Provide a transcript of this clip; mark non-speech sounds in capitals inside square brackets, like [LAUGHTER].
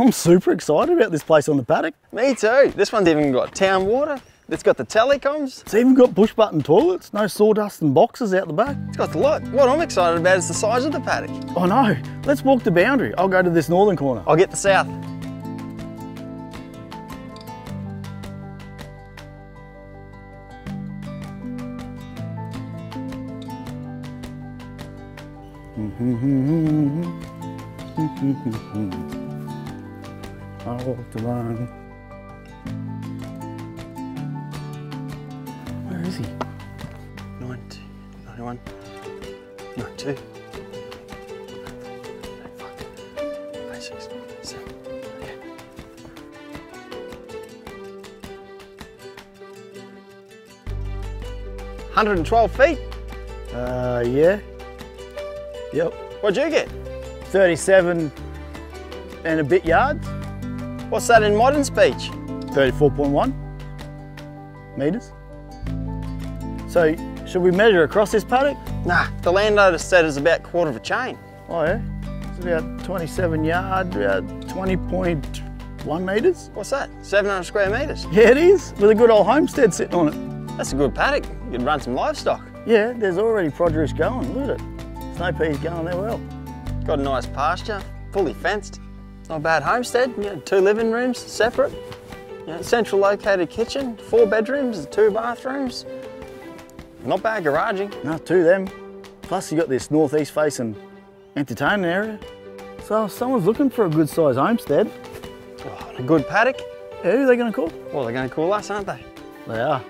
I'm super excited about this place on the paddock. Me too. This one's even got town water. It's got the telecoms. It's even got push button toilets, no sawdust and boxes out the back. It's got the lot. What I'm excited about is the size of the paddock. I know. Let's walk the boundary. I'll go to this northern corner. I'll get the south. [LAUGHS] I walked alone. Where is he? 90, 91, 92, 96, 97. Okay. Hundred and twelve feet. Uh, yeah. Yep. What'd you get? 37 and a bit yards. What's that in modern speech? 34.1 metres. So, should we measure across this paddock? Nah, the landowner said it's about a quarter of a chain. Oh yeah. It's about 27 yard, about 20.1 metres. What's that? 700 square metres. Yeah, it is, with a good old homestead sitting on it. That's a good paddock. You could run some livestock. Yeah, there's already produce going, look at it. Snow peas going there well. Got a nice pasture, fully fenced. Not a bad homestead. You know, two living rooms, separate. You know, central located kitchen, four bedrooms, two bathrooms. Not bad garaging. No, two of them. Plus you got this northeast facing entertainment area. So if someone's looking for a good sized homestead, Oh, and a good paddock. who are they going to call? Well, they're going to call us, aren't they? They are.